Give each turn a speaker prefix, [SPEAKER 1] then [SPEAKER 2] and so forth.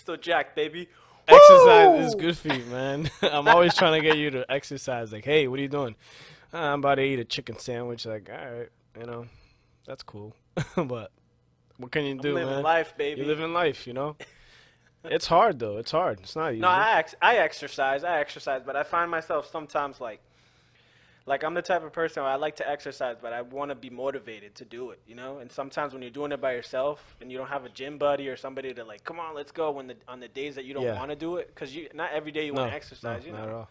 [SPEAKER 1] still jacked, baby.
[SPEAKER 2] Exercise is good for you, man. I'm always trying to get you to exercise. Like, hey, what are you doing? "Uh, I'm about to eat a chicken sandwich. Like, all right, you know, that's cool. but what can you do, I'm
[SPEAKER 1] living
[SPEAKER 2] man?
[SPEAKER 1] life, baby.
[SPEAKER 2] You're living life, you know. It's hard though. It's hard. It's not easy.
[SPEAKER 1] No, I ex- I exercise, I exercise, but I find myself sometimes like, like I'm the type of person where I like to exercise, but I want to be motivated to do it, you know. And sometimes when you're doing it by yourself and you don't have a gym buddy or somebody to like, come on, let's go. When the on the days that you don't
[SPEAKER 2] Yeah.
[SPEAKER 1] want to do it, because you not every day you
[SPEAKER 2] no,
[SPEAKER 1] want to exercise,
[SPEAKER 2] no,
[SPEAKER 1] you
[SPEAKER 2] not at
[SPEAKER 1] know.
[SPEAKER 2] all.